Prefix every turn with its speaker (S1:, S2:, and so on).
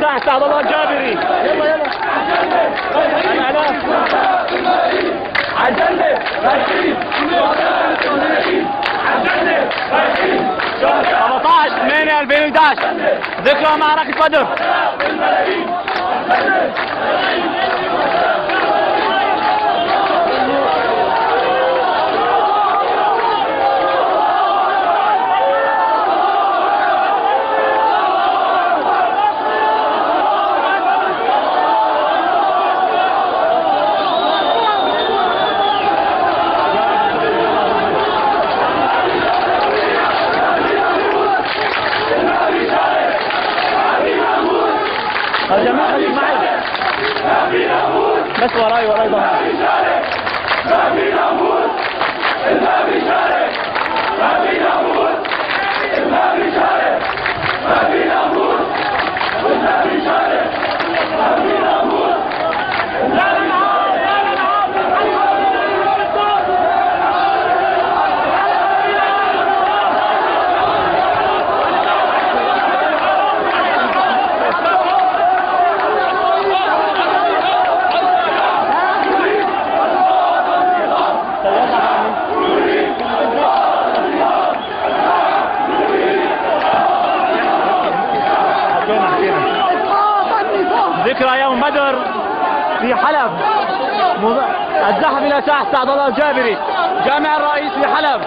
S1: ساحه سعد الله الجابري يلا يلا الاعلام
S2: عالجنة رايحين
S1: 15 8 2011 ذكرى معركة بدر بس وراي وراي ظهري ذكرى يوم بدر. في حلب. الزحف إلى ساحة سعد الله الجابري جامع الرئيس في حلب.